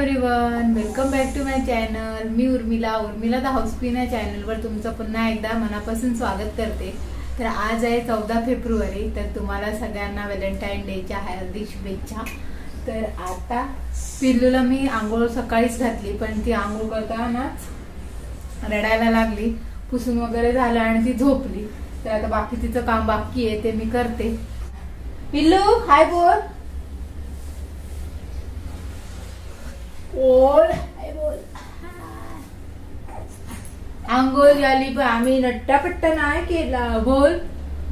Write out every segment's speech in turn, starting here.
Everyone welcome back to my channel me Urmila. Urmila the house queen या चॅनलवर तुमचं पुन्हा एकदा मनापासून स्वागत करते. तर आज आहे चौदा फेब्रुवारी. तर तुम्हाला सगळ्यांना व्हॅलेंटाईन डेच्या हार्दिक शुभेच्छा. तर आता पिल्लूला मी आंघोळ सकाळीच घातली पण ती आंघोळ करतानाच रडायला लागली. पुसून वगैरे झालं आणि ती झोपली. तर आता बाकी तिचं काम बाकी आहे ते मी करते. पिल्लू हाय बोल. बोल. हाय आंघोळ झाली पण आम्ही नट्टापट्टा नाही केला. बोल.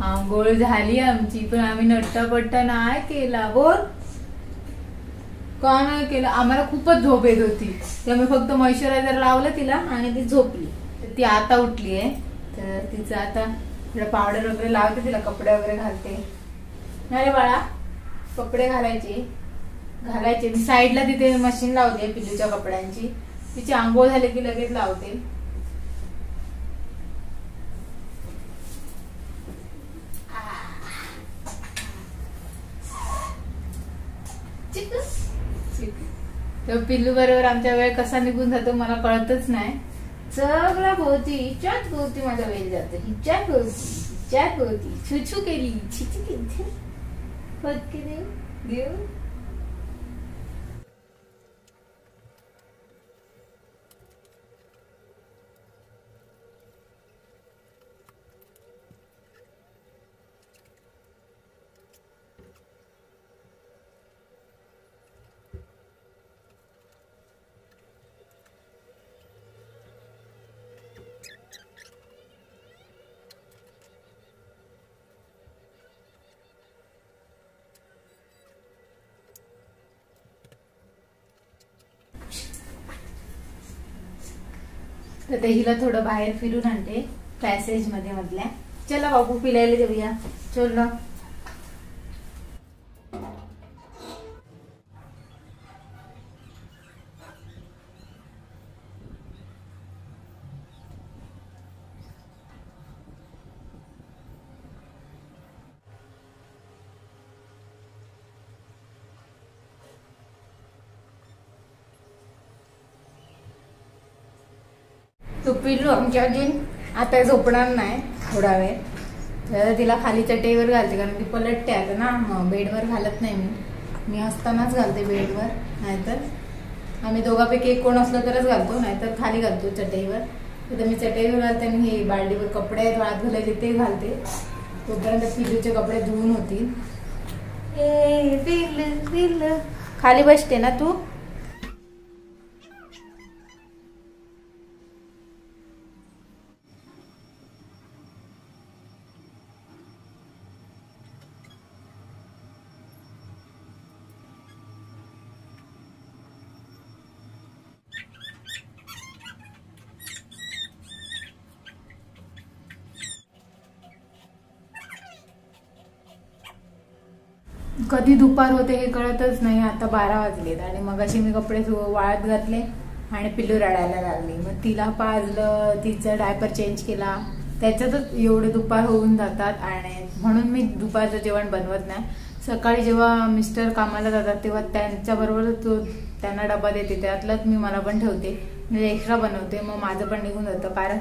आंघोळ झाली आमची पण आम्ही नट्टापट्टा नाही केला. बोल. का नाही केलं? आम्हाला खूपच झोप येत होती. त्यामुळे फक्त मॉइश्चरायझर लावलं तिला आणि ती झोपली. तर ती आता उठली आहे. तर तिचं आता तिला पावडर वगैरे लावते तिला कपडे वगैरे घालते. नाही रे बाळा कपडे घालायचे. घालायचे. मी साईडला तिथे मशीन लावते पिल्लूच्या कपड्यांची. तिची आंघोळ झाली की लगेच लावते. तर पिल्लू बरोबर आमच्या वेळ कसा निघून जातो मला कळतच नाही. सगळा भोवती हिच्याच भोवती माझा वेळ जातो. हिच्याच भोवती हिच्याच भोवती. छुछू केली. छिची केली. फटके देऊ देऊ तर ते हिला थोडं बाहेर फिरून आणते. पॅसेजमध्ये मधल्या. चला बाबू पिलायला जाऊया चल ना. तो पिल्लू आमची अजून आता झोपणार नाही थोडा वेळ. तर तिला खाली चटईवर घालते कारण ती पलटते आता ना मग बेडवर घालत नाही मी. मी असतानाच घालते बेडवर नाहीतर आम्ही दोघांपैकी एक कोण असलं तरच घालतो नाहीतर खाली घालतो चटईवर. तर मी चटईवर घालते आणि हे बाल्डीवर कपडे आहेत वाळत घालायचे ते घालते. तोपर्यंत पिल्लूचे कपडे धुवून होतील. खाली बसते ना तू? कधी दुपार होते हे कळतच नाही. आता बारा वाजलेत आणि मग अशी मी कपडे वाळत घातले आणि पिल्लू रडायला लागली. मग तिला पाजलं तिचा डायपर चेंज केला. त्याच्यातच एवढे दुपार होऊन जातात आणि म्हणून मी दुपारचं जेवण बनवत नाही. सकाळी जेव्हा मिस्टर कामाला जातात तेव्हा त्यांच्याबरोबर तो त्यांना डबा देते. त्यातलंच मी मला पण ठेवते. म्हणजे एक्स्ट्रा बनवते. मग माझं पण निघून जातं. कारण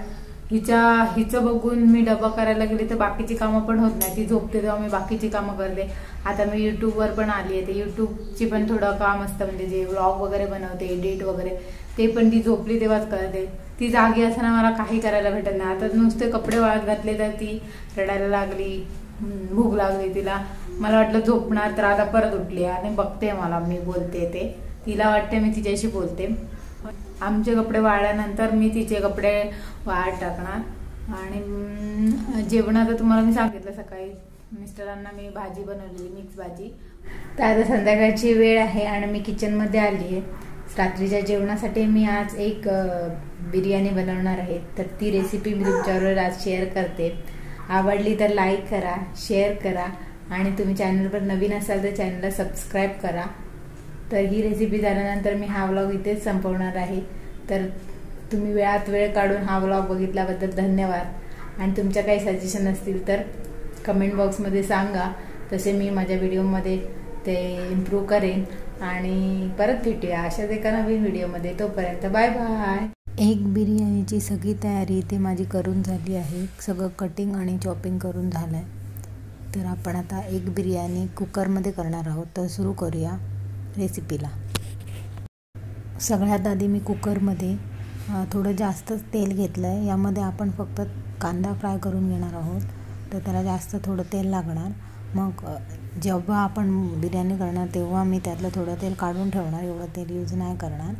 हिच्या हिचं बघून मी डबा करायला गेले तर बाकीची कामं पण होत नाही. ती झोपते तेव्हा मी बाकीची कामं करते. आता मी युट्यूबवर पण आली आहे. ते युट्यूबची पण थोडं काम असतं. म्हणजे जे व्लॉग वगैरे बनवते एडिट वगैरे ते पण ती झोपली तेव्हाच करते. ती जागी असताना मला काही करायला भेटत नाही. आता नुसते कपडे वाळत घातले तर ती रडायला लागली. भूक लागली तिला. मला वाटलं झोपणार तर आता परत उठली. आणि बघते मला मी बोलते ते. तिला वाटते मी तिच्याशी बोलते. आमचे कपडे वाळल्यानंतर मी तिचे कपडे वाळत टाकणार. आणि जेवणाचं तुम्हाला मी सांगितलं सकाळी. मिस्टरांना मी भाजी बनवलेली मिक्स भाजी. तर आता संध्याकाळची वेळ आहे आणि मी किचनमध्ये आली आहे. रात्रीच्या जेवणासाठी मी आज एक बिर्याणी बनवणार आहे. तर ती रेसिपी मी तुमच्याबरोबर आज शेअर करते. आवडली तर लाईक करा शेअर करा. आणि तुम्ही चॅनलवर नवीन असाल तर चॅनलला सबस्क्राईब करा. तर ही रेसिपी झाल्यानंतर मी हा व्लॉग इथेच संपवणार आहे. तर तुम्ही वेळात वेळ काढून हा व्लॉग बघितल्याबद्दल धन्यवाद. आणि तुमच्या काही सजेशन असतील तर कमेंट बॉक्समध्ये सांगा. तसे मी माझ्या व्हिडिओमध्ये ते इम्प्रूव्ह करेन. आणि परत भेटूया. अशाच एका नवीन व्हिडिओमध्ये तोपर्यंत बाय बाय एक बिर्याणीची सगळी तयारी इथे माझी करून झाली आहे. सगळं कटिंग आणि चॉपिंग करून झालं आहे तर आपण आता एक बिर्याणी कुकरमध्ये करणार आहोत. तर सुरू करूया. रेसिपीला सगळ्यात आधी मी कुकरमध्ये थोडं जास्तच तेल घेतलं आहे यामध्ये आपण फक्त कांदा फ्राय करून घेणार आहोत. तर त्याला जास्त थोडं तेल लागणार. मग जेव्हा आपण बिर्याणी करणार तेव्हा मी त्यातलं थोडं तेल काढून ठेवणार. एवढं तेल यूज नाही करणार.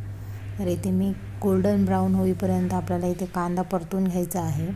तर इथे मी गोल्डन ब्राऊन होईपर्यंत आपल्याला इथे कांदा परतून घ्यायचा आहे.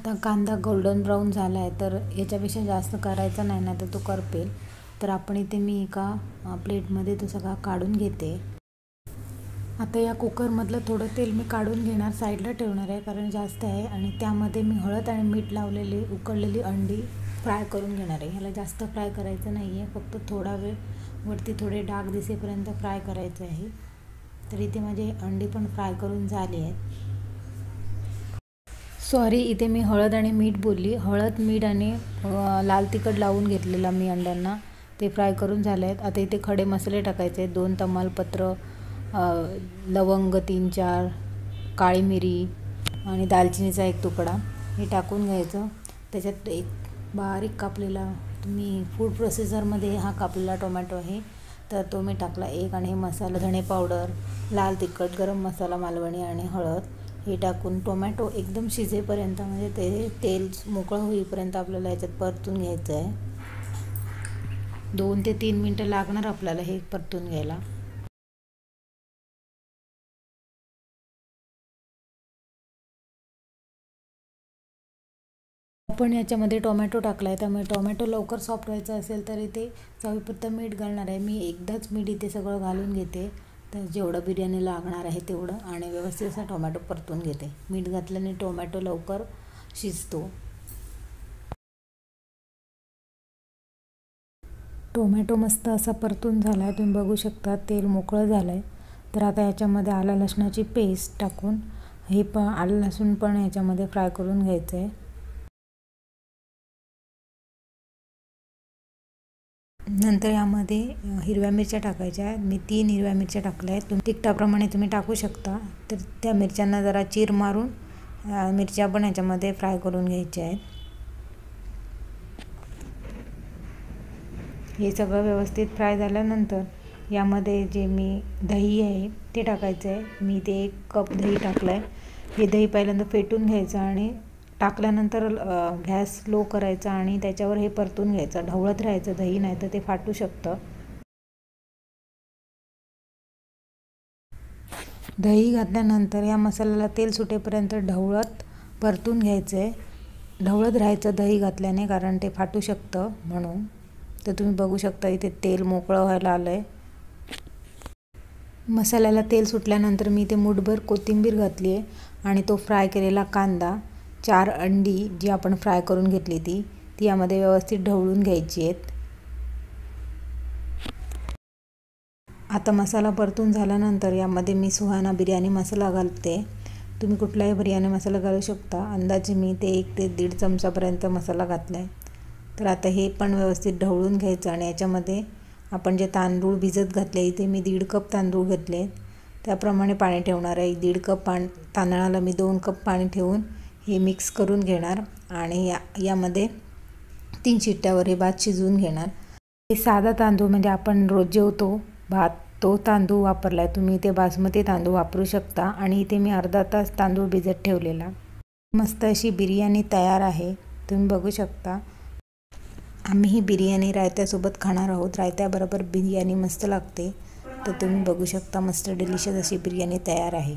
आता कांदा गोल्डन ब्राऊन झाला आहे तर याच्यापेक्षा जास्त करायचा नाही ना तर तो करपेल. तर आपण इथे मी एका प्लेटमध्ये तो सगळा काढून घेते. आता या कुकरमधलं थोडं तेल मी काढून घेणार साईडला ठेवणार आहे कारण जास्त आहे. आणि त्यामध्ये मी हळद आणि मीठ लावलेली उकडलेली अंडी फ्राय करून घेणार आहे. ह्याला जास्त फ्राय करायचं नाही आहे फक्त थोडा वेळ वरती थोडे डाग दिसेपर्यंत फ्राय करायचं आहे. तर इथे माझे अंडी पण फ्राय करून झाली आहेत सॉरी इथे मी हळद आणि मीठ बोलली. हळद मीठ आणि लाल तिखट लावून घेतलेला मी अंड्यांना. ते फ्राय करून झाले आहेत आता इथे खडे मसाले टाकायचे आहेत. दोन तमालपत्र लवंग तीन चार काळी मिरी आणि दालचिनीचा एक तुकडा. हे टाकून घ्यायचं. त्याच्यात एक बारीक कापलेला तुम्ही फूड प्रोसेसरमध्ये हा कापलेला टोमॅटो आहे. तर तो मी टाकला एक. आणि हे मसाला धणे पावडर लाल तिखट गरम मसाला मालवणी आणि हळद. हे टाकून टोमॅटो एकदम शिजेपर्यंत म्हणजे ते तेल मोकळं होईपर्यंत आपल्याला याच्यात परतून घ्यायचं आहे. दोन ते तीन मिनटं लागणार आपल्याला हे परतून घ्यायला. आपण याच्यामध्ये टोमॅटो टाकला आहे त्यामुळे टोमॅटो लवकर सॉफ्ट व्हायचं असेल तर इथे चवीपुरतं मीठ घालणार आहे. मी एकदाच मीठ इथे सगळं घालून घेते. तर जेवढं बिर्याणी लागणार आहे तेवढं आणि व्यवस्थित असा टोमॅटो परतून घेते. मीठ घातल्याने टोमॅटो लवकर शिजतो. टोमॅटो मस्त असा परतून झाला आहे तुम्ही बघू शकता तेल मोकळं झालं आहे तर आता याच्यामध्ये आला लसणाची पेस्ट टाकून. हे प आलं लसूण पण याच्यामध्ये फ्राय करून घ्यायचं आहे नंतर यामध्ये हिरव्या मिरच्या टाकायच्या आहेत. मी तीन हिरव्या मिरच्या टाकल्या आहेत. तुम्ही तिखटाप्रमाणे तुम्ही टाकू शकता. तर त्या मिरच्यांना जरा चीर मारून मिरच्या पण याच्यामध्ये फ्राय करून घ्यायच्या आहेत. हे सगळं व्यवस्थित फ्राय झाल्यानंतर यामध्ये जे मी दही आहे ते टाकायचं आहे. मी ते एक कप दही टाकलं आहे हे दही पहिल्यांदा फेटून घ्यायचं आणि टाकल्यानंतर गॅस लो करायचा आणि त्याच्यावर हे परतून घ्यायचं. ढवळत राहायचं दही नाही तर ते फाटू शकतं. दही घातल्यानंतर या मसाल्याला तेल सुटेपर्यंत ढवळत परतून घ्यायचं. आहे ढवळत राहायचं दही घातल्याने कारण ते फाटू शकतं म्हणून. तर तुम्ही बघू शकता इथे तेल मोकळं व्हायला आलं आहे मसाल्याला तेल सुटल्यानंतर मी इथे मुठभर कोथिंबीर घातली आहे आणि तो फ्राय केलेला कांदा. चार अंडी जी आपण फ्राय करून घेतली ती ती यामध्ये व्यवस्थित ढवळून घ्यायची आहेत. आता मसाला परतून झाल्यानंतर यामध्ये मी सुहाना बिर्याणी मसाला घालते. तुम्ही कुठलाही बिर्याणी मसाला घालू शकता. अंदाजे मी ते एक ते दीड चमचापर्यंत मसाला घातला आहे तर आता हे पण व्यवस्थित ढवळून घ्यायचं आणि याच्यामध्ये आपण जे तांदूळ भिजत घातले इथे मी दीड कप तांदूळ घेतले त्याप्रमाणे पाणी ठेवणार आहे. दीड कप पाणी तांदळाला मी दोन कप पाणी ठेवून हे मिक्स करून घेणार आणि या यामध्ये तीन शिट्ट्यावर हे भात शिजवून घेणार. हे साधा तांदूळ म्हणजे आपण रोज जेवतो भात तो तांदूळ वापरला आहे तुम्ही इथे बासमती तांदूळ वापरू शकता आणि इथे मी अर्धा तास तांदूळ भिजत ठेवलेला. मस्त अशी बिर्याणी तयार आहे तुम्ही बघू शकता. आम्ही ही बिर्याणी रायत्यासोबत खाणार आहोत रायत्याबरोबर बिर्याणी मस्त लागते. तर तुम्ही बघू शकता मस्त डिलिशियस अशी बिर्याणी तयार आहे.